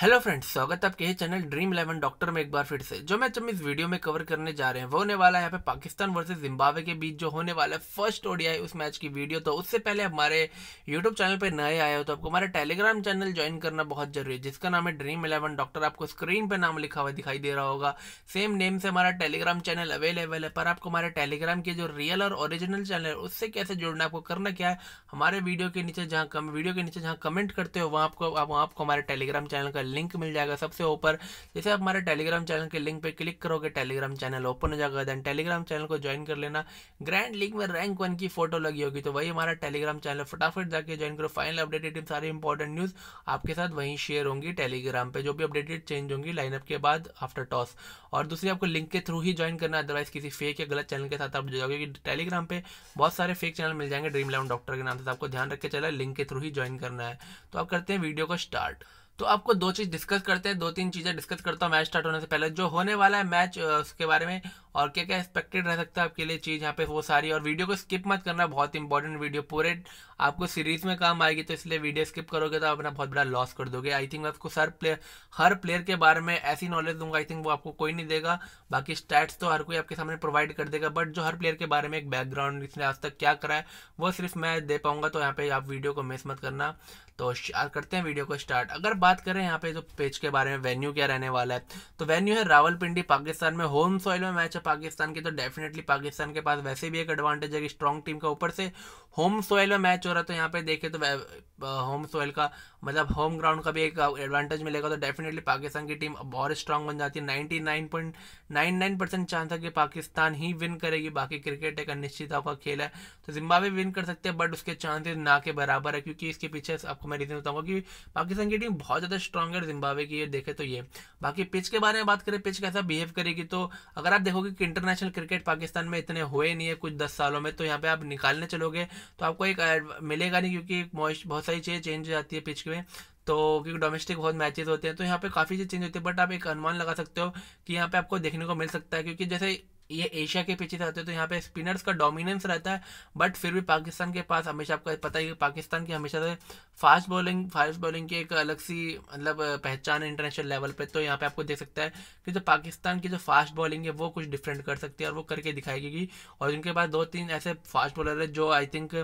Hello friends, स्वागत है आपके चैनल ड्रीम इलेवन डॉक्टर में एक बार फिर से। जो मैच हम इस वीडियो में कवर करने जा रहे हैं, वो होने वाला है यहाँ पे पाकिस्तान वर्सेस जिम्बाब्वे के बीच जो होने वाला है फ़र्स्ट ओडिया उस मैच की वीडियो। तो उससे पहले हमारे यूट्यूब चैनल पर नए आए हो तो आपको हमारे टेलीग्राम चैनल ज्वाइन करना बहुत ज़रूरी है, जिसका नाम है ड्रीम इलेवन डॉक्टर। आपको स्क्रीन पर नाम लिखा हुआ दिखाई दे रहा होगा। सेम नेम से हमारा टेलीग्राम चैनल अवेलेबल है, पर आपको हमारे टेलीग्राम के जो रियल और ओरिजिनल चैनल है, उससे कैसे जुड़ना आपको करना क्या है, हमारे वीडियो के नीचे जहाँ वीडियो के नीचे जहाँ कमेंट करते हो, वहाँ आपको वहाँ आपको हमारे टेलीग्राम चैनल का लिंक मिल जाएगा सबसे ऊपर। जैसे आप हमारे टेलीग्राम चैनल के लिंक पे क्लिक करोगे टेलीग्राम चैनल ओपन हो जाएगा। देन टेलीग्राम चैनल को ज्वाइन कर लेना। ग्रैंड लीग में रैंक वन की फ़ोटो लगी होगी तो वही हमारा टेलीग्राम चैनल फटाफट जाके ज्वाइन करो। फाइनल अपडेटेड सारी इंपॉर्टेंट न्यूज़ आपके साथ वहीं शेयर होंगी टेलीग्राम पे। जो भी अपडेटेड चेंज होंगी लाइनअप के बाद आफ्टर टॉस और दूसरी, आपको लिंक के थ्रू ही ज्वाइन करना। अदरवाइज़ किसी फेक या गलत चैनल के साथ आप जाओगे टेलीग्राम पे बहुत सारे फेक चैनल मिल जाएँगे। ड्रीम इलेवन डॉक्टर के नाम से आपको ध्यान रख के चला लिंक के थ्रू ही ज्वाइन करना है। तो आप करते हैं वीडियो को स्टार्ट तो आपको दो चीज़ डिस्कस करते हैं, दो तीन चीज़ें डिस्कस करता हूँ मैच स्टार्ट होने से पहले। जो होने वाला है मैच उसके बारे में और क्या क्या एक्सपेक्टेड रह सकता है आपके लिए चीज़ यहाँ पे वो सारी। और वीडियो को स्किप मत करना, बहुत इंपॉर्टेंट वीडियो पूरे आपको सीरीज़ में काम आएगी तो इसलिए वीडियो स्किप करोगे तो आप अपना बहुत बड़ा लॉस कर दोगे। आई थिंक मैं आपको सर प्लेयर हर प्लेयर के बारे में ऐसी नॉलेज दूँगा आई थिंक वो आपको कोई नहीं देगा। बाकी स्टैट्स तो हर कोई आपके सामने प्रोवाइड कर देगा बट जो हर प्लेयर के बारे में एक बैकग्राउंड इसने आज तक क्या करा है, वो सिर्फ़ मैं दे पाऊँगा तो यहाँ पे आप वीडियो को मिस मत करना। तो करते हैं वीडियो को स्टार्ट अगर बात करें यहाँ पे जो पेज के बारे में वेन्यू क्या रहने वाला है तो वेन्यू है रावलपिंडी, पाकिस्तान में होम सॉइल में मैच पाकिस्तान की तो डेफिनेटली पाकिस्तान के पास वैसे भी एक एडवांटेज है कि स्ट्रॉन्ग टीम का ऊपर से होम सोयल में मैच हो रहा है तो यहाँ पे देखे तो होम सोयल का मतलब होम ग्राउंड का भी एक एडवांटेज मिलेगा। तो डेफिनेटली पाकिस्तान की टीम और स्ट्रांग बन जाती है। Ninety nine point nine nine percent chance है कि पाकिस्तान ही विन करेगी। बाकी क्रिकेट एक अनिश्चितता का खेल है। तो जिम्बाब्वे विन कर सकते हैं बट उसके चांसेस ना के बराबर है, क्योंकि इसके पीछे आपको मैं रीजन बताऊँगा कि पाकिस्तान की टीम बहुत ज़्यादा स्ट्रॉन्ग है जिम्बाब्वे की, ये देखे तो ये। बाकी पिच के बारे में बात करें पिच कैसा बिहेव करेगी तो अगर आप देखोगे कि इंटरनेशनल क्रिकेट पाकिस्तान में इतने हुए नहीं है कुछ दस सालों में तो यहाँ पे आप निकालने चलोगे। तो आपको एक मिलेगा नहीं क्योंकि मॉइस्ट बहुत सारी चीज़ें चेंज हो जाती है पिच में। तो क्योंकि डोमेस्टिक बहुत मैचेस होते हैं तो यहाँ पे काफ़ी चीज़ चेंज होती है बट आप एक अनुमान लगा सकते हो कि यहाँ पे आपको देखने को मिल सकता है। क्योंकि जैसे ये एशिया के पीछे आते हैं तो यहाँ पे स्पिनर्स का डोमिनेंस रहता है बट फिर भी पाकिस्तान के पास हमेशा आपको पता ही पाकिस्तान की हमेशा से फास्ट बॉलिंग फास्ट बॉलिंग की एक अलग सी मतलब पहचान है इंटरनेशनल लेवल पे तो यहाँ पे आपको देख सकता है कि जो पाकिस्तान की जो फास्ट बॉलिंग है, वो कुछ डिफरेंट कर सकती है और वो करके दिखाएगी और उनके पास दो तीन ऐसे फास्ट बॉलर है जो आई थिंक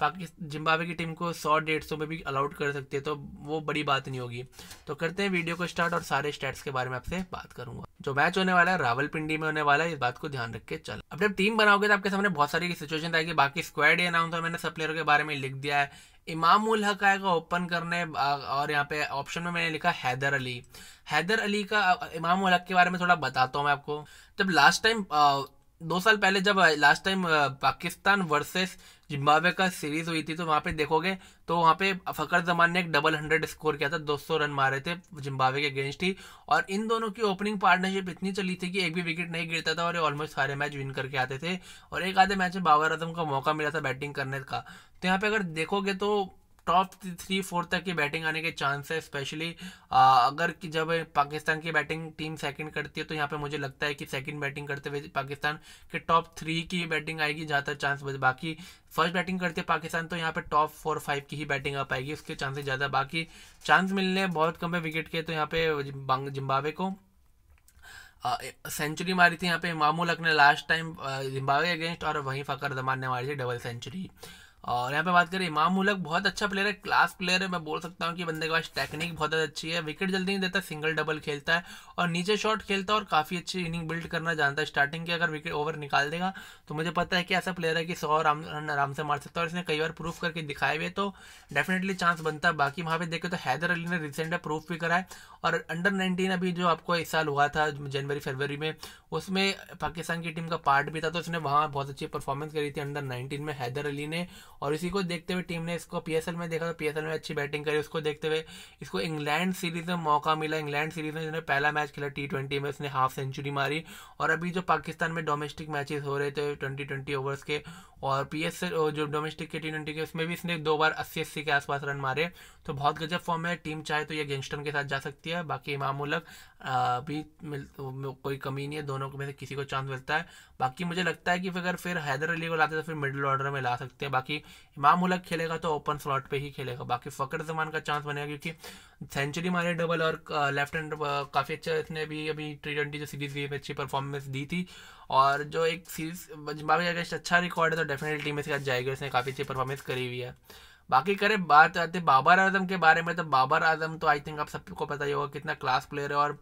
पाकिस्तान जिम्बाब्वे की टीम को सौ डेढ़ सौ में भी अलाउड कर सकती है तो वो बड़ी बात नहीं होगी। तो करते हैं वीडियो को स्टार्ट और सारे स्टैट्स के बारे में आपसे बात करूँगा। जो मैच होने वाला है, रावलपिंडी में होने वाला है, इस बात को ध्यान रख के चल। अब जब टीम बनाओगे तो आपके सामने बहुत सारी सिचुएशन आएगी, बाकी स्क्वाड अनाउंस और मैंने सब प्लेयरों के बारे में लिख दिया है। इमाम उल हक आएगा ओपन करने और यहाँ पे ऑप्शन में मैंने लिखा हैदर अली। हैदर अली का इमाम उल हक के बारे में थोड़ा बताता हूँ मैं आपको। जब लास्ट टाइम दो साल पहले जब last time Pakistan versus Zimbabwe का सीरीज़ हुई थी तो वहाँ पे देखोगे तो वहाँ पे फकर जमान ने एक डबल हंड्रेड स्कोर किया था 200 रन मारे थे जिम्बावे के अगेंस्ट ही। और इन दोनों की ओपनिंग पार्टनरशिप इतनी चली थी कि एक भी विकेट नहीं गिरता था और ये ऑलमोस्ट सारे मैच विन करके आते थे। और एक आधे मैच में बाबर आज़म का मौका मिला था बैटिंग करने का। तो यहाँ पे अगर देखोगे तो टॉप थ्री फोर तक की बैटिंग आने के चांस है स्पेशली अगर कि जब पाकिस्तान की बैटिंग टीम सेकंड करती है तो यहाँ पे मुझे लगता है कि सेकंड बैटिंग करते हुए पाकिस्तान के टॉप थ्री की बैटिंग आएगी तक चांस बाकी फ़र्स्ट बैटिंग करती पाकिस्तान तो यहाँ पे टॉप फोर फाइव की ही बैटिंग आ पाएगी, उसके चांसेस ज़्यादा, बाकी चांस मिलने बहुत कम है विकेट के तो यहाँ पे जिम्बावे को। सेंचुरी मारी थी यहाँ पे, मामूल ने लास्ट टाइम जिम्बावे अगेंस्ट और वहीं फकर जमान ने मारी थी डबल सेंचुरी और यहाँ पे बात करें, इमाम मुलक बहुत अच्छा प्लेयर है क्लास प्लेयर है, मैं बोल सकता हूँ कि बंदे के पास टेक्निक बहुत अच्छी है विकेट जल्दी नहीं देता सिंगल डबल खेलता है और नीचे शॉट खेलता है और काफ़ी अच्छी इनिंग बिल्ड करना जानता है। स्टार्टिंग के अगर विकेट ओवर निकाल देगा तो मुझे पता है कि ऐसा प्लेयर है कि सौ रन आराम से मार सकता है और इसने कई बार प्रूफ करके दिखाए हुए तो डेफिनेटली चांस बनता है। बाकी वहाँ पे देखे तो हैदर अली ने रिसेंट प्रूफ भी करा है और अंडर नाइनटीन अभी जो आपको इस साल हुआ था, जनवरी, फरवरी में, उसमें पाकिस्तान की टीम का पार्ट भी था तो उसने वहाँ बहुत अच्छी परफॉर्मेंस करी थी अंडर नाइनटीन में, हैदर अली ने और इसी को देखते हुए टीम ने इसको पीएसएल में देखा तो पीएसएल में अच्छी बैटिंग करी। उसको देखते हुए इसको इंग्लैंड सीरीज़ में मौका मिला। इंग्लैंड सीरीज़ में जिन्होंने पहला मैच खेला टी ट्वेंटी में, उसने हाफ़ सेंचुरी मारी। और अभी जो पाकिस्तान में डोमेस्टिक मैचेस हो रहे थे ट्वेंटी ट्वेंटी ओवर्स के, और पी एस जो डोमेस्टिक के टी ट्वेंटी के, उसमें भी इसने दो बार अस्सी अस्सी के आसपास रन मारे। तो बहुत गजब फॉर्म है। टीम चाहे तो ये गैंगस्टन के साथ जा सकती है। बाकी मामूलक भी मिल कोई कमी नहीं है। दोनों में से किसी को चांस मिलता है। बाकी मुझे लगता है कि अगर फिर हैदर अली को लाते तो फिर मिडिल ऑर्डर में ला सकते हैं। बाकी इमाम उलक खेलेगा तो ओपन स्लॉट पे ही खेलेगा। बाकी फ़कर जमान का चांस बनेगा क्योंकि सेंचुरी मारे डबल और लेफ़्ट हैंड काफ़ी अच्छा इसने भी अभी टी ट्वेंटी जो सीरीज़ भी अच्छी परफॉर्मेंस दी थी। और जो एक सीरीज़ जिम्बाब्वे अगेंस्ट अच्छा रिकॉर्ड है तो डेफिनेटली टीम में से जाएगी उसने काफ़ी अच्छी परफॉर्मेंस करी हुई है। बाकी करें, बात आते बाबर आज़म के बारे में तो बाबर आज़म तो आई थिंक आप सबको पता ही होगा कितना क्लास प्लेयर है और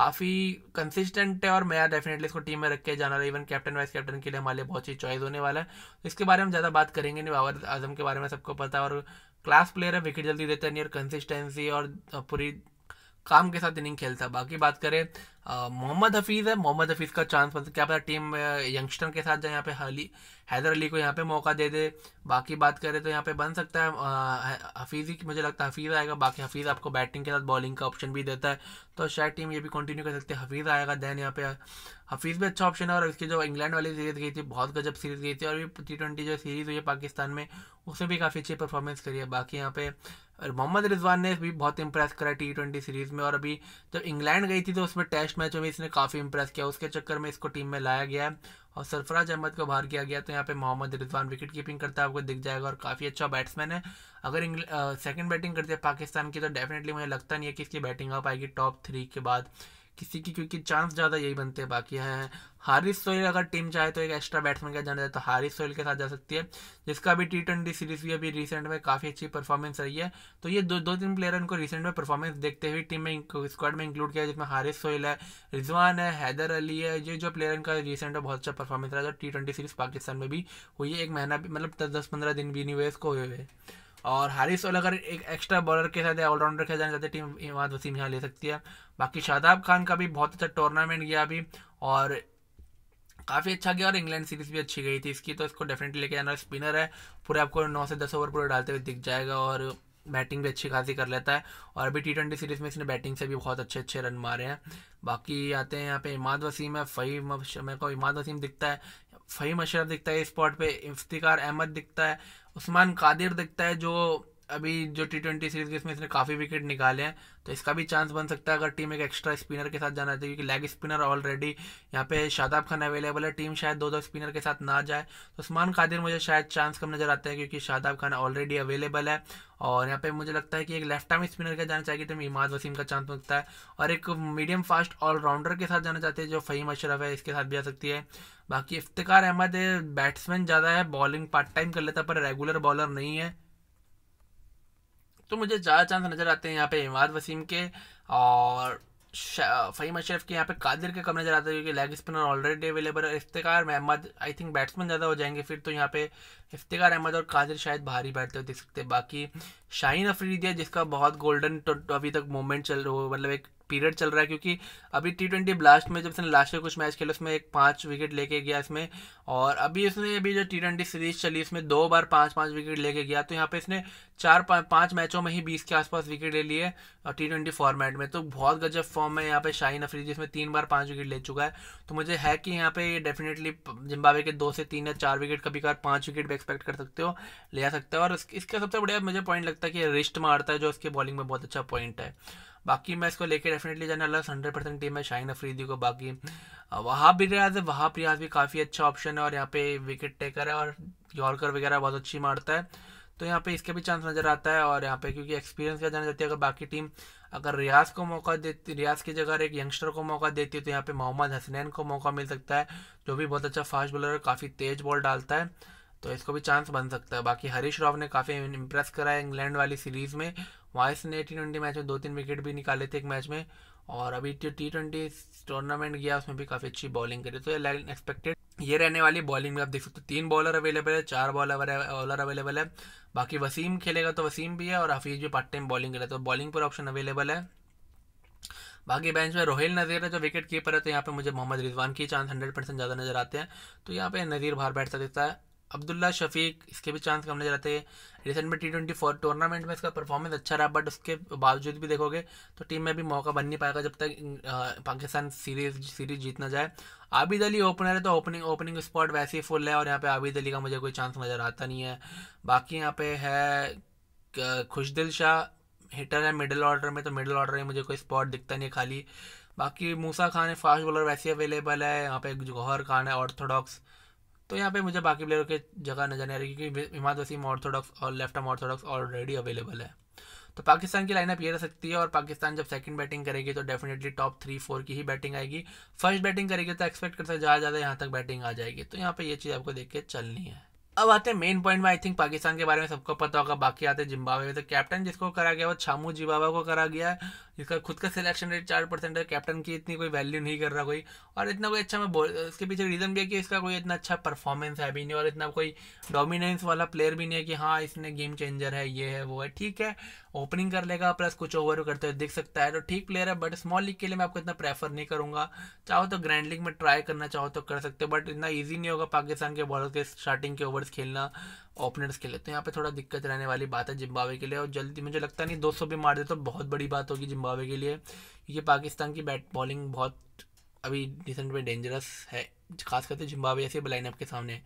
काफ़ी कंसिस्टेंट है और मैं डेफिनेटली इसको टीम में रख के जाना रहा। इवन कैप्टन वाइस कैप्टन के लिए हमारे लिए बहुत ही चॉइस होने वाला है। इसके बारे में ज़्यादा बात करेंगे नहीं, बाबर आज़म के बारे में सबको पता है। और क्लास प्लेयर है विकेट जल्दी देता नहीं और कंसिस्टेंसी और पूरी काम के साथ इनिंग खेलता बाकी बात करें मोहम्मद हफीज़ है। मोहम्मद हफीज़ का चांस बनता क्या पता टीम यंगस्टर के साथ जाए यहाँ पे हाली, हैदर अली को यहाँ पे मौका दे दे। बाकी बात करें तो यहाँ पे बन सकता है। हफीज़ ही मुझे लगता है हफीज़ आएगा। बाकी हफीज़ आपको बैटिंग के साथ बॉलिंग का ऑप्शन भी देता है। तो शायद टीम ये भी कंटिन्यू कर सकती है। हफीज़ आएगा देन यहाँ पे, हफीज़ भी अच्छा ऑप्शन है और इसकी जो इंग्लैंड वाली सीरीज़ गई थी, बहुत गजब सीरीज़ गई थी। और टी ट्वेंटी जो सीरीज़ हुई है पाकिस्तान में उसमें भी काफ़ी अच्छी परफॉर्मेंस करी है। बाकी यहाँ पे, मोहम्मद रिजवान ने भी बहुत इंप्रेस करा टी ट्वेंटी सीरीज़ में। और अभी जब इंग्लैंड गई थी तो उसमें टेस्ट मैच में इसने काफ़ी इंप्रेस किया। उसके चक्कर में इसको टीम में लाया गया है और सरफराज अहमद को बाहर किया गया तो यहाँ पे मोहम्मद रिजवान विकेट कीपिंग करता है, आपको दिख जाएगा और काफ़ी अच्छा बैट्समैन है। अगर सेकंड बैटिंग करते हैं पाकिस्तान की तो डेफिनेटली मुझे लगता नहीं है कि इसकी बैटिंग आ पाएगी टॉप थ्री के बाद। किसी की, क्योंकि चांस ज़्यादा यही बनते हैं, बाकी है। हारिस सोहेल अगर टीम चाहे तो एक एक्स्ट्रा बैट्समैन का जाना जाए तो हारिस सोहेल के साथ जा सकती है। जिसका भी टी ट्वेंटी सीरीज़ भी अभी रिसेंट में काफ़ी अच्छी परफॉर्मेंस रही है। तो ये दो दो तीन प्लेयर उनको रिसेंट में परफॉर्मेंस देखते हुए टीम में स्क्वाड में इंक्लूड किया जिसमें हारिस सोहेल है, रिजवान है, हैदर अली है, ये जो प्लेयर इनका रिसेंट में बहुत अच्छा परफॉर्मेंस रहा है टी ट्वेंटी सीरीज़ पाकिस्तान में भी हुई है, एक महीना भी मतलब दस पंद्रह दिन भी नहीं हुए इसको हुए हुए। और हारिस सोल अगर एक एक्स्ट्रा बॉलर के साथ ऑलराउंडर के जाना चाहते टीम इमाद वसीम यहाँ ले सकती है। बाकी शादाब खान का भी बहुत अच्छा टूर्नामेंट गया अभी और काफ़ी अच्छा गया और इंग्लैंड सीरीज़ भी अच्छी गई थी इसकी तो इसको डेफिनेटली लेके जाना स्पिनर है। पूरे आपको नौ से दस ओवर पूरे डालते हुए दिख जाएगा और बैटिंग भी अच्छी खासी कर लेता है। और अभी टी ट्वेंटी सीरीज़ में इसने बैटिंग से भी बहुत अच्छे अच्छे रन मारे हैं। बाकी आते हैं यहाँ पे इमाद वसीम है, फ़हीम मेरे को इमाद वसीम दिखता है। फ़हीम अशरफ दिखता है स्पॉट पे, इफ्तिकार अहमद दिखता है, उस्मान कादिर दिखता है जो अभी जो टी ट्वेंटी सीरीज़ इसमें इसने काफ़ी विकेट निकाले हैं तो इसका भी चांस बन सकता है अगर टीम एक एक्स्ट्रा स्पिनर के साथ जाना चाहिए, क्योंकि लेग स्पिनर ऑलरेडी यहाँ पे शादाब खान अवेलेबल है टीम शायद दो दो स्पिनर के साथ ना जाए। तो उस्मान कादिर मुझे शायद चांस कम नज़र आता है, क्योंकि शादाब खान ऑलरेडी अवेलेबल है, और यहाँ पे मुझे लगता है कि एक लेफ़्ट आर्म स्पिनर के जाना चाहिए तो इमाद वसीम का चांस मिलता है। और एक मीडियम फास्ट ऑलराउंडर के साथ जाना चाहते हैं, जो फ़हीम अशरफ है, इसके साथ भी आ सकती है। बाकी इफ्तिकार अहमद बैट्समैन ज़्यादा है बॉलिंग पार्ट टाइम कर लेता, पर रेगुलर बॉलर नहीं है। तो मुझे ज़्यादा चांस नज़र आते हैं यहाँ पे इमाद वसीम के और फ़हीम अशरफ के यहाँ पे कादिर के कम नज़र आते हैं क्योंकि लेग स्पिनर ऑलरेडी अवेलेबल है। Iftikhar Ahmed I think batsman ज़्यादा हो जाएँगे फिर तो यहाँ पे इफ्तार अहमद और कादिर शायद भारी बैठते हुए देख सकते हैं। बाकी शाहीन अफरीदी है जिसका बहुत गोल्डन तो अभी तक मोमेंट चल रहा हो मतलब एक पीरियड चल रहा है, क्योंकि अभी टी ट्वेंटी ब्लास्ट में जब उसने लास्ट में कुछ मैच खेले, उसमें एक पाँच विकेट लेके गया इसमें, और अभी उसने अभी जो टी ट्वेंटी सीरीज़ चली, उसमें दो बार पाँच पाँच विकेट लेके गया तो यहाँ पे इसने चार पाँच मैचों में ही बीस के आसपास विकेट ले लिए टी ट्वेंटी फॉर्मेट में। तो बहुत गजब फॉर्म है यहाँ पे शाहीन अफरीदी इसमें तीन बार पाँच विकेट ले चुका है। तो मुझे है कि यहाँ पे डेफिनेटली जिम्बावे के दो से तीन या चार विकेट कभी कभार पाँच विकेट भी एक्सपेक्ट कर सकते हो, ले आ सकते हो, और इसका सबसे बढ़िया मुझे पॉइंट लगता है कि रिस्ट मारता है, जो उसके बॉलिंग में बहुत अच्छा पॉइंट है। बाकी मैं इसको लेके डेफिनेटली जाने वाला हंड्रेड परसेंट टीम है शाइन अफरीदी को बाकी। वहाँ भी रियाज है, वहाँ रियाज भी काफ़ी अच्छा ऑप्शन है और यहाँ पे विकेट टेकर है और यॉर्कर वगैरह बहुत अच्छी मारता है। तो यहाँ पे इसके भी चांस नज़र आता है और यहाँ पे क्योंकि एक्सपीरियंस क्या जाना चाहती है, अगर बाकी टीम अगर रियाज को मौका देती, रियाज की जगह एक यंगस्टर को मौका देती है तो यहाँ पे मोहम्मद हसनैन को मौका मिल सकता है, जो भी बहुत अच्छा फास्ट बॉलर है, काफ़ी तेज बॉल डालता है। तो इसको भी चांस बन सकता है। बाकी हरीश राव ने काफ़ी इम्प्रेस करा है इंग्लैंड वाली सीरीज़ में। वाइस ने टी ट्वेंटी मैच में दो तीन विकेट भी निकाले थे एक मैच में, और अभी जो टी ट्वेंटी टूर्नामेंट गया, उसमें भी काफ़ी अच्छी बॉलिंग करी। तो ये एक्सपेक्टेड ये रहने वाली बॉलिंग में आप देख सकते हो, तीन बॉलर अवेलेबल है, चार बॉलर बॉलर अवेलेबल है। बाकी वसीम खेलेगा तो वसीम भी है, और हफीज भी पार्ट टाइम बॉलिंग करे तो बॉलिंग पर ऑप्शन अवेलेबल है। बाकी बेंच में रोहिल नज़ीर है, जो विकेट कीपर है तो यहाँ पे मुझे मोहम्मद रिजवान की चांस हंड्रेड परसेंट ज़्यादा नज़र आते हैं। तो यहाँ पे नज़ीर बाहर बैठ सकता है। अब्दुल्ला शफीक इसके भी चांस कम नज़र आते हैं। रिसेंट में टी ट्वेंटी फोर टूर्नामेंट में इसका परफॉर्मेंस अच्छा रहा बट उसके बावजूद भी देखोगे तो टीम में भी मौका बन नहीं पाएगा जब तक पाकिस्तान सीरीज़ सीरीज़ जीत ना जाए। आबिद अली ओपनर है तो ओपनिंग ओपनिंग स्पॉट वैसे ही फुल है और यहाँ पे आबिद अली का मुझे कोई चांस नज़र आता नहीं है। बाकी यहाँ पे है खुशदिल शाह हिटर है मिडिल ऑर्डर में तो मिडिल ऑर्डर में मुझे कोई स्पॉट दिखता नहीं है खाली। बाकी मूसा खान है फास्ट बॉलर वैसे अवेलेबल है। यहाँ पे जौहर खान है ऑर्थोडॉक्स तो यहाँ पे मुझे बाकी प्लेयरों के जगह नज़र नहीं आ रही क्योंकि हिमाद वसीम ऑर्थोडॉक्स और left arm orthodox already available है। तो पाकिस्तान की लाइनअप ये रह सकती है, और पाकिस्तान जब सेकंड बैटिंग करेगी तो डेफिनेटली टॉप थ्री फोर की ही बैटिंग आएगी। फ़र्स्ट बैटिंग करेगी तो एक्सपेक्ट कर सकते ज़्यादा ज़्यादा यहाँ तक बैटिंग आ जाएगी। तो यहाँ पर ये चीज़ आपको देख के चलनी है। अब आते हैं मेन पॉइंट में आई थिंक पाकिस्तान के बारे में सबको पता होगा, बाकी आते हैं जिम्बावे में। तो कैप्टन जिसको करा गया, वो छामू जिम्बावा को करा गया है। जिसका खुद का सिलेक्शन रेट चार परसेंट है कैप्टन की इतनी कोई वैल्यू नहीं कर रहा कोई। और इतना कोई अच्छा मैं बोल, इसके पीछे रीज़न भी है कि इसका कोई इतना अच्छा परफॉर्मेंस है भी नहीं, और इतना कोई डोमिनेंस वाला प्लेयर भी नहीं है कि हाँ इसने गेम चेंजर है, ये है, वो है। ठीक है ओपनिंग कर लेगा प्लस कुछ ओवर करते हुए दिख सकता है। तो ठीक प्लेयर है बट स्मॉल लीग के लिए मैं आपको इतना प्रेफर नहीं करूँगा। चाहो तो ग्रैंड लीग में ट्राई करना, चाहो तो कर सकते हो बट इतना ईजी नहीं होगा पाकिस्तान के बॉलर के स्टार्टिंग के ओवर्स खेलना, ओपनर्स के लिए तो यहाँ पे थोड़ा दिक्कत रहने वाली बात है जिम्बावे के लिए और जल्दी मुझे लगता नहीं 200 भी मार दे तो बहुत बड़ी बात होगी जिम्बावे के लिए ये पाकिस्तान की बैट बॉलिंग बहुत अभी रिसेंट में डेंजरस है, खास करके जिम्बावे ऐसे लाइनअप के सामने।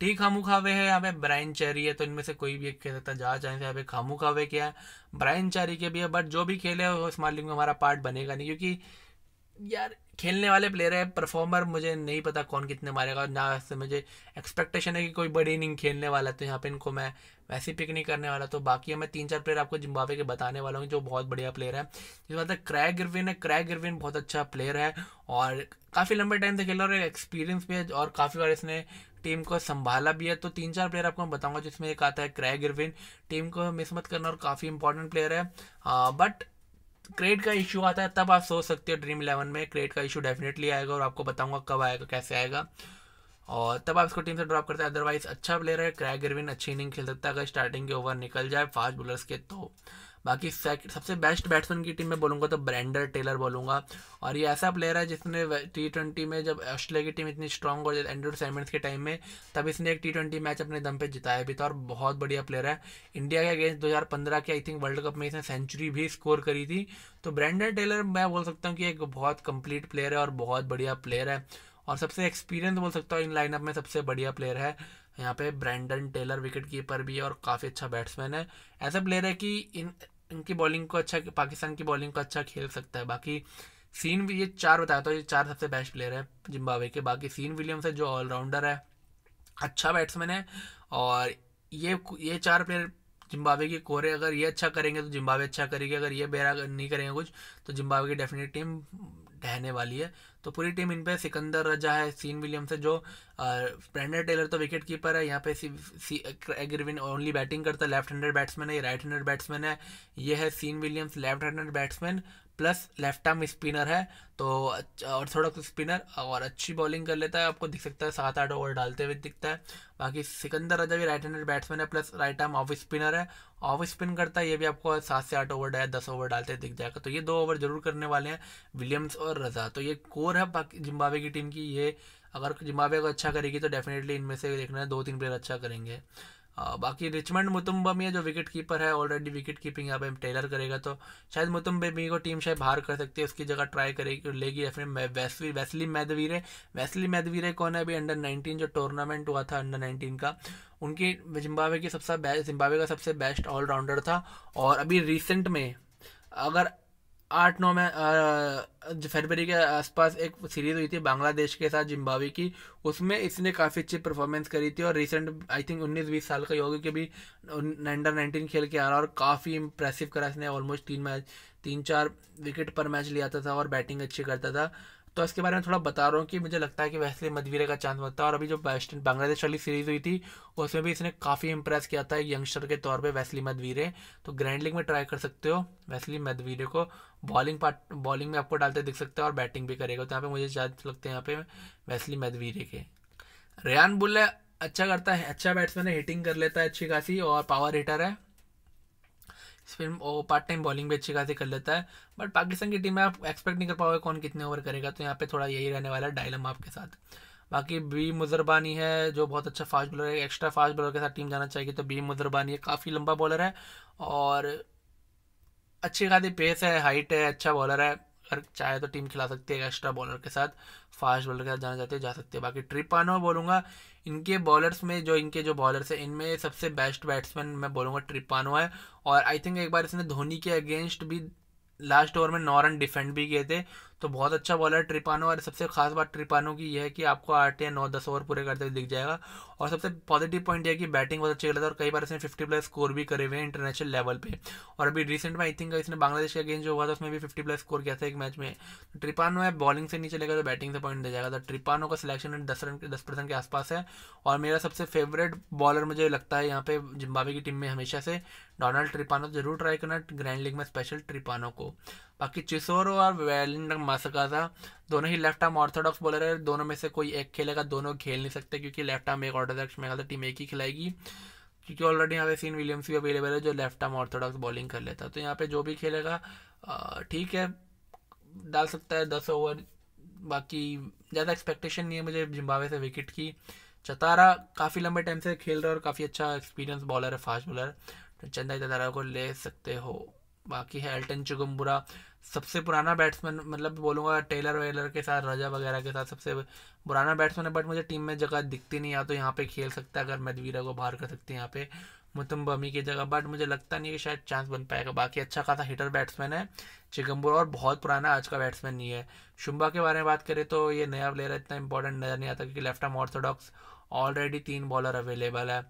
टी खामू खावे है, यहाँ पे ब्राइन चेरी है तो इनमें से कोई भी एक खेल सकता है, जहाँ चाहे यहाँ पे खामू खावे क्या है। ब्राइन चेरी के भी है बट जो भी खेले वो स्मार्ट लीग में हमारा पार्ट बनेगा नहीं, क्योंकि यार खेलने वाले प्लेयर है परफॉर्मर मुझे नहीं पता कौन कितने मारेगा ना से मुझे एक्सपेक्टेशन है कि कोई बड़ी इनिंग खेलने वाला तो यहाँ पे इनको मैं वैसे पिक नहीं करने वाला तो बाकी मैं तीन चार प्लेयर आपको जिम्बावे के बताने वाला हूँ जो बहुत बढ़िया प्लेयर है। जिस बात है क्रैग गिरविन है क्रैग गिरविन बहुत अच्छा प्लेयर है और काफ़ी लंबे टाइम से खेला और एक्सपीरियंस भी है और काफ़ी बार इसने टीम को संभाला भी है। तो तीन चार प्लेयर आपको मैं बताऊँगा, जिसमें एक आता है क्रैग गिरविन टीम को मिस मत करना और काफ़ी इंपॉर्टेंट प्लेयर है। बट क्रेड का इशू आता है, तब आप सोच सकते हो ड्रीम इलेवन में क्रेड का इशू डेफिनेटली आएगा और आपको बताऊँगा कब आएगा, कैसे आएगा। और तब आप इसको टीम से ड्रॉप करते हैं अदरवाइज़ अच्छा प्लेयर है क्रैक इरविन अच्छी इनिंग खेल सकता है, अगर स्टार्टिंग के ओवर निकल जाए फास्ट बॉलर्स के तो बाकी सबसे बेस्ट बैट्समैन की टीम में बोलूँगा तो ब्रेंडर टेलर बोलूँगा। और ये ऐसा प्लेयर है जिसने टी ट्वेंटी में जब ऑस्ट्रेलिया की टीम इतनी स्ट्रॉन्ग और एंड्रू सेमेंट्स के टाइम में, तब इसने एक टी ट्वेंटी मैच अपने दम पे जिताया भी था और बहुत बढ़िया प्लेयर है। इंडिया के अगेंस्ट दो हज़ार पंद्रह के आई थिंक वर्ल्ड कप में इसने सेंचुरी भी स्कोर करी थी। तो ब्रेंडर टेलर मैं बोल सकता हूँ कि एक बहुत कंप्लीट प्लेयर है और बहुत बढ़िया प्लेयर है। और सबसे एक्सपीरियंस बोल सकता हूँ इन लाइनअप में सबसे बढ़िया प्लेयर है। यहाँ पे ब्रैंडन टेलर विकेट कीपर भी है और काफ़ी अच्छा बैट्समैन है। ऐसा प्लेयर है कि इन इनकी बॉलिंग को अच्छा पाकिस्तान की बॉलिंग को अच्छा खेल सकता है। बाकी सीन भी, ये चार बताया तो ये चार सबसे बेस्ट प्लेयर है जिम्बावे के। बाकी सीन विलियम्स है, जो ऑलराउंडर है अच्छा बैट्समैन है और ये ये चार प्लेयर जिम्बावे की कोरे अगर ये अच्छा करेंगे तो जिम्बावे अच्छा करेगी, अगर ये बेरा नहीं करेंगे कुछ तो जिम्बावे की डेफिनेट टीम रहने वाली है। तो पूरी टीम इन पे सिकंदर रजा है सीन विलियम्स है जो ब्रेंडर टेलर तो विकेट कीपर है यहाँ पे सी, सी एग्रविन ओनली बैटिंग करता है लेफ़्ट हैंडेड बैट्समैन है ये राइट हैंडेड बैट्समैन है ये है Sean Williams left handed batsman plus left arm spinner है तो और थोड़ा स्पिनर, और अच्छी बॉलिंग कर लेता है, आपको दिख सकता है सात आठ ओवर डालते हुए दिखता है। बाकी सिकंदर रजा भी राइट हैंडेड बैट्समैन है, plus right arm off spinner है। ऑफ़ स्पिन करता है, ये भी आपको सात से आठ ओवर या दस ओवर डालते दिख जाएगा। तो ये दो ओवर ज़रूर करने वाले हैं, विलियम्स और रजा। तो ये कोर है बाकी जिम्बावे की टीम की, ये अगर जिम्बावे को अच्छा करेगी तो डेफिनेटली इनमें से देखना है दो तीन प्लेयर अच्छा करेंगे। बाकी रिचमंड मुतुम्बमी है जो विकेट कीपर है ऑलरेडी विकेट कीपिंग यहाँ पे टेलर करेगा तो शायद मुतुम्बमी को टीम शायद बाहर कर सकती है, उसकी जगह ट्राई करेगी लेगी फिर वैसली वैसली मैदवीरे वैसली मैदवीरे कौन है अभी अंडर नाइनटीन जो टूर्नामेंट हुआ था अंडर नाइनटीन का? उनकी जिम्बावे की सबसे बेस्ट जिम्बावे का सबसे बेस्ट ऑलराउंडर था, और अभी रिसेंट में अगर आठ, नौ में फरवरी के आसपास एक सीरीज़ हुई थी बांग्लादेश के साथ जिम्बावे की। उसमें इसने काफ़ी अच्छी परफॉर्मेंस करी थी और रिसेंट आई थिंक उन्नीस बीस साल का योगी के भी अंडर नाइनटीन खेल के आ रहा और काफ़ी इंप्रेसिव करा इसने। ऑलमोस्ट तीन मैच तीन, चार विकेट पर मैच लिया था और बैटिंग अच्छी करता था। तो इसके बारे में थोड़ा बता रहा हूँ कि मुझे लगता है कि वैसे मदवीरे का चांस बनता है और अभी जो वेस्ट बांग्लादेश वाली सीरीज़ हुई थी, उसमें भी इसने काफ़ी इंप्रेस किया था यंगस्टर के तौर पे वैसली मदवीरे तो ग्रैंड लीग में ट्राई कर सकते हो वैसली मदवीरे को। बॉलिंग पार्ट बॉलिंग में आपको डालते दिख सकते हैं और बैटिंग भी करेगा। तो यहाँ पे मुझे ज़्यादा लगते हैं यहाँ पे वैसली मदवीरे के। रेयान बुल्ले अच्छा करता है अच्छा बैट्समैन है हिटिंग कर लेता है अच्छी खासी और पावर हिटर है। फ़िल्म वो पार्ट टाइम बॉलिंग भी अच्छी खासी कर लेता है। बट पाकिस्तान की टीम में आप एक्सपेक्ट नहीं कर पाओगे कौन कितने ओवर करेगा तो यहाँ पे थोड़ा यही रहने वाला है डायलम आपके साथ। बाकी बी मुजरबानी है, जो बहुत अच्छा फास्ट बॉलर है एक्स्ट्रा फास्ट बॉलर के साथ टीम जाना चाहिए तो बी मुजरबानी है, काफ़ी लंबा बॉलर है और अच्छी खासी पेस है हाइट है अच्छा बॉलर है। अगर चाहे तो टीम खिला सकती है एक्स्ट्रा बॉलर के साथ। फास्ट बॉलर के साथ जाना चाहते हैं जा सकते हैं। बाकी ट्रिपानो बोलूँगा, इनके बॉलर्स में जो, इनके जो बॉलर्स हैं, इनमें सबसे बेस्ट बैट्समैन मैं बोलूँगा ट्रिपानो है। और आई थिंक एक बार इसने धोनी के अगेंस्ट भी लास्ट ओवर में नौ डिफेंड भी किए थे। तो बहुत अच्छा बॉलर ट्रिपानो और सबसे खास बात ट्रिपानो की यह है कि आपको आठ या नौ, दस ओवर पूरे करते हुए दिख जाएगा। और सबसे पॉजिटिव पॉइंट यह है कि बैटिंग बहुत अच्छी करता है और कई बार इसने फिफ्टी प्लस स्कोर भी करे हुए हैं इंटरनेशनल लेवल पे। और अभी रिसेंट में आई थिंक इसने बांग्लादेश का गेम जो हुआ था, उसमें भी फिफ्टी प्लस स्कोर किया था एक मैच में। ट्रिपानो है बॉलिंग से नहीं चलेगा तो बैटिंग से पॉइंट दे जाएगा। तो ट्रिपानो का सिलेक्शन दस रन दस परसेंट के आसपास है। और मेरा सबसे फेवरेट बॉलर मुझे लगता है यहाँ पे जिम्बावे की टीम में हमेशा से डोनाल्ड ट्रिपानो ज़रूर ट्राई करना ग्रैंड लीग में स्पेशल ट्रिपानो को। बाकी चिसोरो और वेलिंग मासकाजा दोनों ही लेफ़्ट आर्म ऑर्थोडॉक्स बॉलर है, दोनों में से कोई एक खेलेगा, दोनों खेल नहीं सकते क्योंकि लेफ़्ट आर्म एक ऑर्थोडॉक्स में टीम एक ही खिलाएगी। क्योंकि ऑलरेडी यहाँ पे सीन विलियम्स भी अवेलेबल है जो लेफ़्ट आर्म ऑर्थोडॉक्स बॉलिंग कर लेता तो यहाँ पे जो भी खेलेगा ठीक है, डाल सकता है दस ओवर बाकी ज़्यादा एक्सपेक्टेशन नहीं है मुझे जिम्बावे से विकेट की। चतारा काफ़ी लंबे टाइम से खेल रहा है और काफ़ी अच्छा एक्सपीरियंस बॉलर है फास्ट बॉलर तो चंदा चतारा को ले सकते हो। बाकी है एल्टन चुगम्बुरा। सबसे पुराना बैट्समैन मतलब बोलूँगा टेलर वेलर के साथ, रजा वगैरह के साथ सबसे पुराना बैट्समैन है बट मुझे टीम में जगह दिखती नहीं, या तो यहाँ पे खेल सकता है अगर मदवीरा को बाहर कर सकते हैं यहाँ पे, मुतम बमी की जगह। बट मुझे लगता नहीं कि शायद चांस बन पाएगा। बाकी अच्छा खासा हिटर बैट्समैन है, चिगम्बुरा, और बहुत पुराना आज का बैट्समैन नहीं है। शुम्बा के बारे में बात करें तो ये नया प्लेयर इतना इंपॉर्टेंट नज़र नहीं आता क्योंकि लेफ़्ट आर्म ऑर्थोडॉक्स ऑलरेडी तीन बॉलर अवेलेबल है।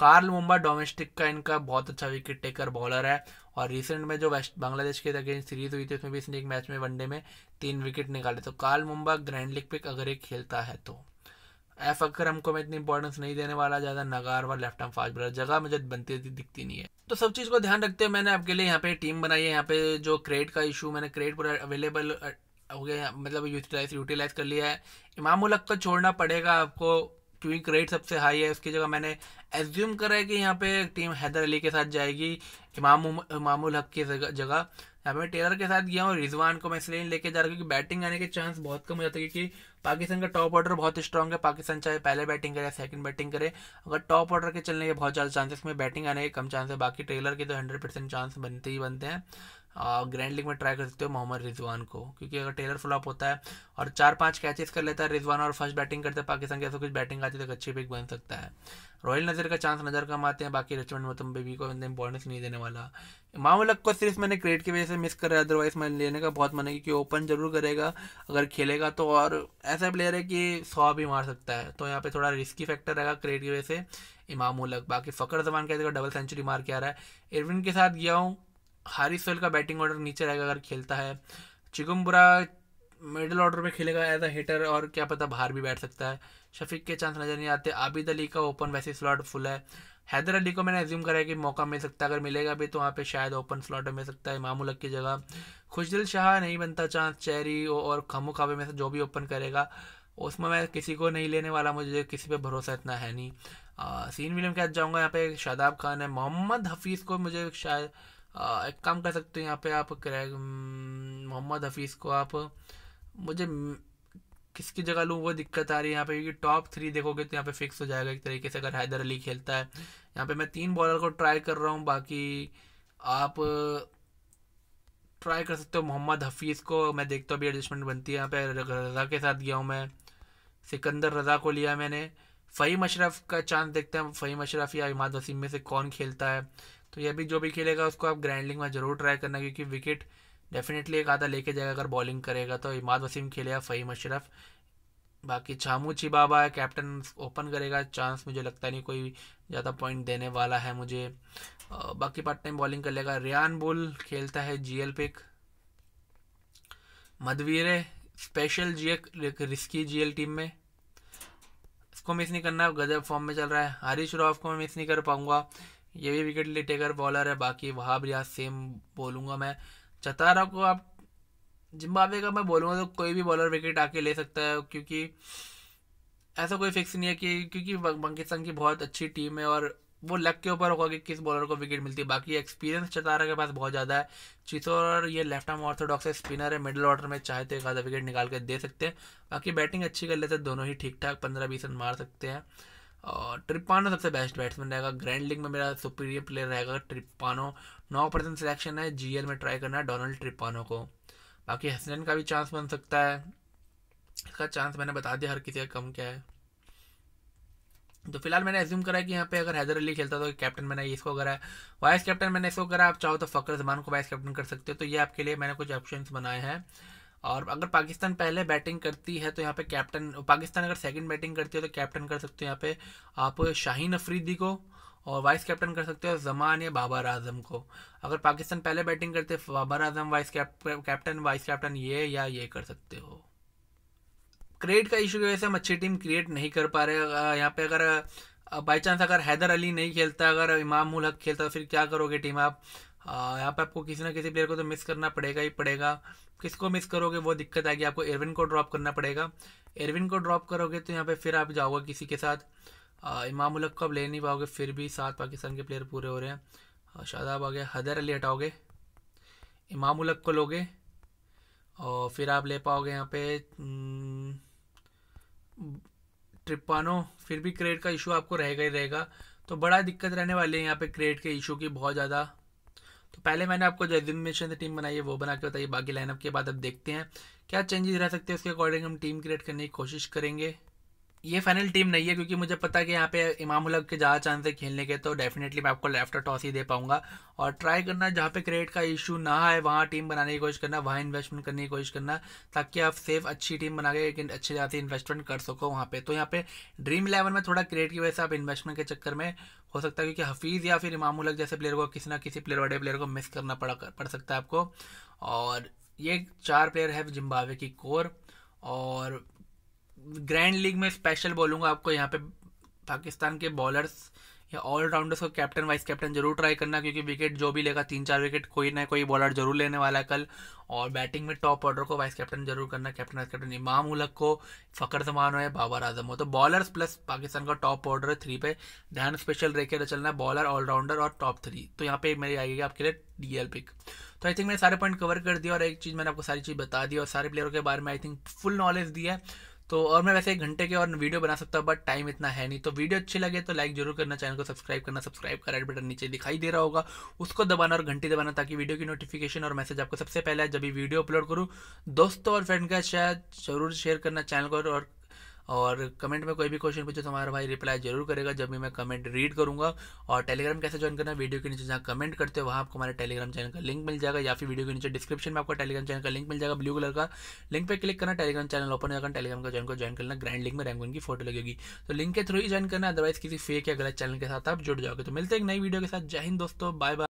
कार्ल मुंबा डोमेस्टिक का इनका बहुत अच्छा विकेट टेकर बॉलर है। और रिसेंट में जो वेस्ट बांग्लादेश के अगेंस्ट सीरीज़ हुई थी, उसमें भी इसने एक मैच में वनडे में तीन विकेट निकाले। तो Carl Mumba grand league pick अगर एक खेलता है तो। एफ़ अकरम को मैं इतनी इंपॉर्टेंस नहीं देने वाला, ज़्यादा नगार व लेफ़्ट आर्म फास्ट बॉलर जगह मुझे बनती दिखती नहीं है। तो सब चीज़ को ध्यान रखते हुए मैंने आपके लिए यहाँ पे टीम बनाई है। यहाँ पे जो क्रेड का इशू मैंने क्रेड पूरा अवेलेबल हो गया मतलब यूटिलाइज यूटिलाइज कर लिया है। इमाम उलक को छोड़ना पड़ेगा आपको, क्योंकि रेट सबसे हाई है। उसकी जगह मैंने एज्यूम करा कि यहाँ पे टीम हैदर अली के साथ जाएगी, इमाम इमामुल हक की जगह यहाँ पे मैं टेलर के साथ गया हूँ, रिजवान को मैं इसलिए लेके जा रहा हूँ क्योंकि बैटिंग आने के चांस बहुत कम हो जाते हैं क्योंकि पाकिस्तान का टॉप ऑर्डर बहुत स्ट्रॉग है। पाकिस्तान चाहे पहले बैटिंग करे सेकंड बैटिंग करे, अगर टॉप ऑर्डर के चलने के बहुत ज़्यादा चांसेस में बैटिंग आने के कम चांस है। बाकी टेलर के तो हंड्रेड परसेंट चांस बनते ही बनते हैं। ग्रैंड लीग में ट्राई कर सकते हो मोहम्मद रिजवान को, क्योंकि अगर टेलर फ्लॉप होता है और चार पाँच कैचेस कर लेता है रिजवान और फ़र्स्ट बैटिंग करते हैं, पाकिस्तान की ऐसा कुछ बैटिंग आती है तो अच्छी पिक बन सकता है। रॉयल नज़र का चांस नज़र कम आते हैं, बाकी रिचमंड मतम बेबी को इंपॉर्टेंस नहीं देने वाला। मामलक को सिर्फ़ मैंने क्रेड की वजह से मिस कर अदरवाइज़ मैं लेने का बहुत मन है, क्योंकि ओपन ज़रूर करेगा, अगर खेलेगा तो और ऐसा प्लेयर है कि सौ भी मार सकता है। तो यहाँ पे थोड़ा रिस्की फैक्टर रहेगा क्रेड की वजह से इमाम उलक बाकी फ़कर जमान कहते डबल सेंचुरी मार के आ रहा है। इरविन के साथ गया हूँ हारिस सोल का बैटिंग ऑर्डर नीचे रहेगा अगर खेलता है। चिकुम्बुरा मिडिल ऑर्डर में खेलेगा एज अ हिटर और क्या पता बाहर भी बैठ सकता है। शफीक के चांस नज़र नहीं आते। आबिद अली का ओपन वैसे स्लॉट फुल है। हैदर अली को मैंने एज्यूम करा है कि मौका मिल सकता है। अगर मिलेगा भी तो वहाँ पे शायद ओपन स्लॉट मिल सकता है। मामूलक की जगह। खुशदिल शाह नहीं बनता चांस। चेरी और खमो खाबे में से जो भी ओपन करेगा उसमें मैं किसी को नहीं लेने वाला। मुझे किसी पे भरोसा इतना है नहीं। आ, सीन विलियम के साथ जाऊँगा। यहाँ पे शादाब खान है। मोहम्मद हफीज़ को मुझे शायद एक काम कर सकते हो, यहाँ पे आप मोहम्मद हफीज़ को आप, मुझे किसकी जगह लूँ वो दिक्कत आ रही है यहाँ पे, क्योंकि टॉप थ्री देखोगे तो यहाँ पे फिक्स हो जाएगा एक तरीके से, अगर हैदर अली खेलता है। यहाँ पे मैं तीन बॉलर को ट्राई कर रहा हूँ, बाकी आप ट्राई कर सकते हो मोहम्मद हफीज़ को, मैं देखता हूँ, अभी एडजस्टमेंट बनती है यहाँ पे रज़ा के साथ गया हूँ मैं। सिकंदर रज़ा को लिया मैंने। फ़हीम अशरफ का चांस देखते हैं, फ़हीम अशरफ या इमाद वसीम में से कौन खेलता है? तो ये भी जो भी खेलेगा उसको आप ग्रैंडलिंग में ज़रूर ट्राई करना, क्योंकि विकेट डेफिनेटली एक आधा लेके जाएगा अगर बॉलिंग करेगा तो। इमाद वसीम खेलेगा फ़हीम अशरफ। बाकी छामू बाबा है कैप्टन ओपन करेगा। चांस मुझे लगता नहीं कोई ज़्यादा पॉइंट देने वाला है मुझे। बाकी पार्ट टाइम बॉलिंग कर लेगा। रियान बुल खेलता है जीएल पिक मधवीर स्पेशल जी एक रिस्की जीएल टीम में। इसको मिस नहीं करना, गजब फॉर्म में चल रहा है। हारिश रॉफ को मैं मिस नहीं कर पाऊँगा। ये भी विकेट टेकर बॉलर है, बाकी वहाँ भी आज सेम बोलूँगा मैं। चतारा को आप, जिम्बाब्वे का मैं बोलूँगा तो कोई भी बॉलर विकेट आके ले सकता है, क्योंकि ऐसा कोई फिक्स नहीं है कि, क्योंकि पाकिस्तान की बहुत अच्छी टीम है और वो लक के ऊपर होगा कि किस बॉलर को विकेट मिलती है। बाकी एक्सपीरियंस चतारा के पास बहुत ज़्यादा है। चितौर ये लेफ़्ट आर्म ऑर्थोडॉक्स स्पिनर है मिडिल ऑर्डर में चाहे तो एक आधा विकेट निकाल के दे सकते हैं। बाकी बैटिंग अच्छी कर लेते हैं, दोनों ही ठीक ठाक पंद्रह बीस रन मार सकते हैं। और ट्रिपानो सबसे बेस्ट बैट्समैन रहेगा। ग्रैंड लीग में मेरा सुपीरियर प्लेयर रहेगा ट्रिपानो नौ परसेंट सिलेक्शन है। जीएल में ट्राई करना है डोनाल्ड ट्रिपानो को। बाकी हसनैन का भी चांस बन सकता है। इसका चांस मैंने बता दिया, हर किसी का कम क्या है। तो फ़िलहाल मैंने एज्यूम करा कि यहाँ पे अगर हैदर अली खेलता तो कैप्टन मैंने इसको करा है। वाइस कैप्टन मैंने इसको करा, आप चाहो तो फ़कर जमान को वाइस कैप्टन कर सकते हो। तो ये आपके लिए मैंने कुछ ऑप्शन बनाए हैं। और अगर पाकिस्तान पहले बैटिंग करती है तो यहाँ पे कैप्टन, पाकिस्तान अगर सेकंड बैटिंग करती है तो कैप्टन कर सकते हो यहाँ पे आप शाहीन अफरीदी को और वाइस कैप्टन कर सकते हो जमान या बाबर आज़म को। अगर पाकिस्तान पहले बैटिंग करते हैं, Babar Azam vice captain vice captain ये या ये कर सकते हो। क्रिएट का इशू की वजह से हम अच्छी टीम क्रिएट नहीं कर पा रहे यहाँ पे अगर बाई चांस अगर हैदर अली नहीं खेलता, अगर इमाम उल हक खेलता तो फिर क्या करोगे टीम आप? यहाँ पे आपको किसी ना किसी प्लेयर को तो मिस करना पड़ेगा ही पड़ेगा। किसको मिस करोगे, वो दिक्कत आएगी। आपको एरविन को ड्रॉप करना पड़ेगा। एरविन को ड्रॉप करोगे तो यहाँ पे फिर आप जाओगे किसी के साथ। इमाम उलक को आप ले नहीं पाओगे, फिर भी सात पाकिस्तान के प्लेयर पूरे हो रहे हैं। शादाब आ गया हदर अली हटाओगे। इमाम उलक को लोगे और फिर आप ले पाओगे यहाँ पे ट्रिपानो फिर भी क्रेड का इशू आपको रहेगा ही रहेगा। तो बड़ा दिक्कत रहने वाली है यहाँ पे क्रेड के इशू की, बहुत ज़्यादा। तो पहले मैंने आपको जो से टीम बनाई है, वो बना के बताइए बाकी लाइनअप के बाद अब देखते हैं। क्या चेंजेस रह सकते हैं उसके अकॉर्डिंग हम टीम क्रिएट करने की कोशिश करेंगे। ये फाइनल टीम नहीं है, क्योंकि मुझे पता है कि यहाँ पे इमाम उलग के ज़्यादा चांस है खेलने के तो डेफिनेटली मैं आपको लेफ़्ट टॉस ही दे पाऊँगा। और ट्राई करना, जहाँ पे क्रेडिट का इशू ना है वहाँ टीम बनाने की कोशिश करना, वहाँ इन्वेस्टमेंट करने की कोशिश करना, ताकि आप सेफ़ अच्छी टीम बना के एक अच्छी से इन्वेस्टमेंट कर सको वहाँ पे। तो यहाँ पर ड्रीम इलेवन में थोड़ा क्रेडिट की वजह से आप इन्वेस्टमेंट के चक्कर में हो सकता है, क्योंकि हफीज़ या फिर इमाम उलग जैसे प्लेयर को किसी ना किसी प्लेयर बड़े प्लेयर को मिस करना पड़ा पड़ सकता है आपको। और ये चार प्लेयर है जिम्बावे की कोर और ग्रैंड लीग में स्पेशल बोलूँगा आपको, यहाँ पे पाकिस्तान के बॉलर्स या ऑलराउंडर्स को कैप्टन वाइस कैप्टन ज़रूर ट्राई करना, क्योंकि विकेट जो भी लेगा तीन चार विकेट कोई ना कोई बॉलर ज़रूर लेने वाला कल। और बैटिंग में टॉप ऑर्डर को वाइस कैप्टन ज़रूर करना कैप्टन वाइस कैप्टन इमाम उलक को फ़खर जमान हो या बाबर आज़म हो। तो बॉलर्स प्लस पाकिस्तान का टॉप ऑर्डर थ्री पे। ध्यान स्पेशल रह के चलना बॉलर ऑलराउंडर और टॉप थ्री तो यहाँ पे मेरी आएगी आपके लिए डीएल पिक तो आई थिंक मैंने सारे पॉइंट कवर कर दिया और एक चीज़ मैंने आपको सारी चीज़ बता दी और सारे प्लेयरों के बारे में आई थिंक फुल नॉलेज दिया है। तो और मैं वैसे एक घंटे के और वीडियो बना सकता हूँ बट टाइम इतना है नहीं। तो वीडियो अच्छी लगे तो लाइक ज़रूर करना चैनल को सब्सक्राइब करना सब्सक्राइब का रेड बटन नीचे दिखाई दे रहा होगा। उसको दबाना और घंटी दबाना ताकि वीडियो की नोटिफिकेशन और मैसेज आपको सबसे पहले जब भी वीडियो अपलोड करूँ। दोस्तों और फ्रेंड का शायद ज़रूर शेयर करना चैनल को और और कमेंट में कोई भी क्वेश्चन पूछे तो हमारा भाई रिप्लाई ज़रूर करेगा, जब भी मैं कमेंट रीड करूँगा। और टेलीग्राम कैसे ज्वाइन करना वीडियो के नीचे जहाँ कमेंट करते हो, वहाँ आपको हमारे टेलीग्राम चैनल का लिंक मिल जाएगा, या फिर वीडियो के नीचे डिस्क्रिप्शन में आपको टेलीग्राम चैनल का लिंक मिल जाएगा ब्लू कलर का। लिंक पर क्लिक करना टेलीग्राम चैनल ओपन होगा टेलीग्राम का ज्वाइन को ज्वाइन करना ग्रैंड लिंक में रैंक की फ़ोटो लगेगी। तो लिंक के थ्रू ही ज्वाइन करना अदरवाइज़ किसी फेक या गलत चैनल के साथ आप जुड़ जाओगे। तो मिलते हैं एक नई वीडियो के साथ। जय हिंद दोस्तों बाय बाय